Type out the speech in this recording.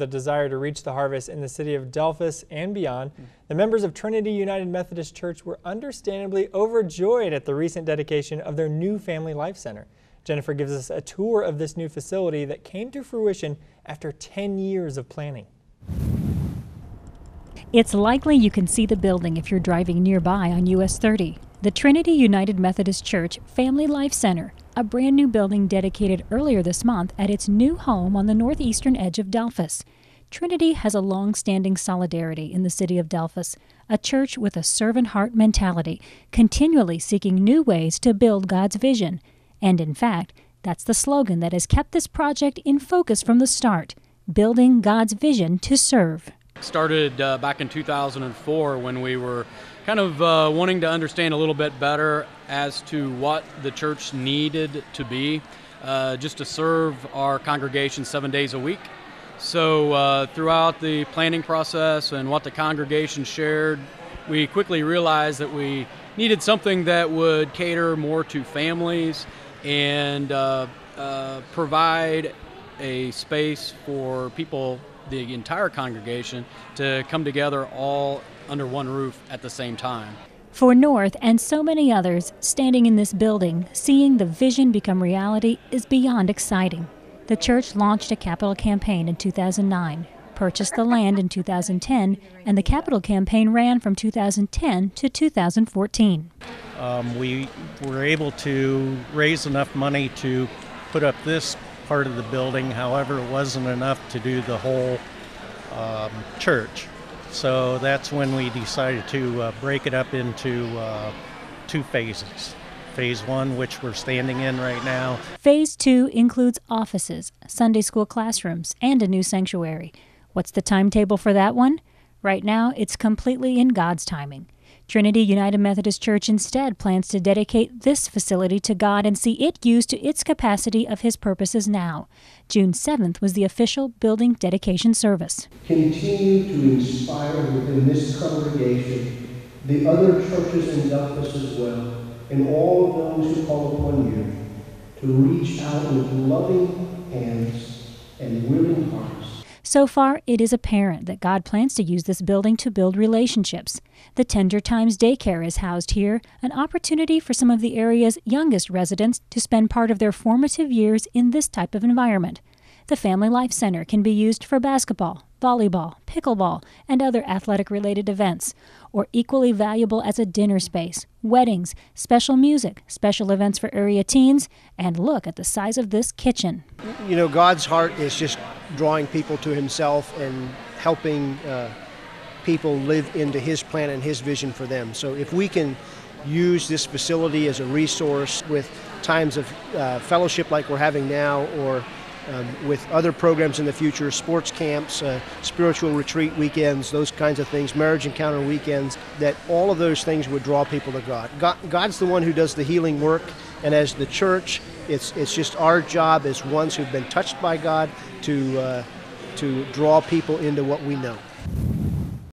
with a desire to reach the harvest in the city of Delphos and beyond, hmm. the members of Trinity United Methodist Church were understandably overjoyed at the recent dedication of their new Family Life Center. Jennifer gives us a tour of this new facility that came to fruition after 10 years of planning. It's likely you can see the building if you're driving nearby on US 30. The Trinity United Methodist Church Family Life Center, a brand new building dedicated earlier this month at its new home on the northeastern edge of Delphos. Trinity has a long standing solidarity in the city of Delphos, a church with a servant heart mentality, continually seeking new ways to build God's vision. And in fact, that's the slogan that has kept this project in focus from the start building God's vision to serve. Started uh, back in 2004 when we were kind of uh, wanting to understand a little bit better as to what the church needed to be uh, just to serve our congregation seven days a week. So, uh, throughout the planning process and what the congregation shared, we quickly realized that we needed something that would cater more to families and uh, uh, provide a space for people, the entire congregation, to come together all under one roof at the same time. For North and so many others, standing in this building, seeing the vision become reality is beyond exciting. The church launched a capital campaign in 2009, purchased the land in 2010, and the capital campaign ran from 2010 to 2014. Um, we were able to raise enough money to put up this part of the building, however, it wasn't enough to do the whole um, church. So that's when we decided to uh, break it up into uh, two phases. Phase one, which we're standing in right now. Phase two includes offices, Sunday school classrooms, and a new sanctuary. What's the timetable for that one? Right now, it's completely in God's timing. Trinity United Methodist Church instead plans to dedicate this facility to God and see it used to its capacity of His purposes now. June 7th was the official building dedication service. Continue to inspire within this congregation the other churches in Delphos as well, and all those who call upon you to reach out with loving hands and willing hearts so far, it is apparent that God plans to use this building to build relationships. The Tender Times Daycare is housed here, an opportunity for some of the area's youngest residents to spend part of their formative years in this type of environment. The Family Life Center can be used for basketball, volleyball, pickleball, and other athletic related events, or equally valuable as a dinner space, weddings, special music, special events for area teens, and look at the size of this kitchen. You know, God's heart is just drawing people to Himself and helping uh, people live into His plan and His vision for them. So if we can use this facility as a resource with times of uh, fellowship like we're having now or um, with other programs in the future, sports camps, uh, spiritual retreat weekends, those kinds of things, marriage encounter weekends, that all of those things would draw people to God. God God's the one who does the healing work, and as the church, it's, it's just our job as ones who've been touched by God to, uh, to draw people into what we know.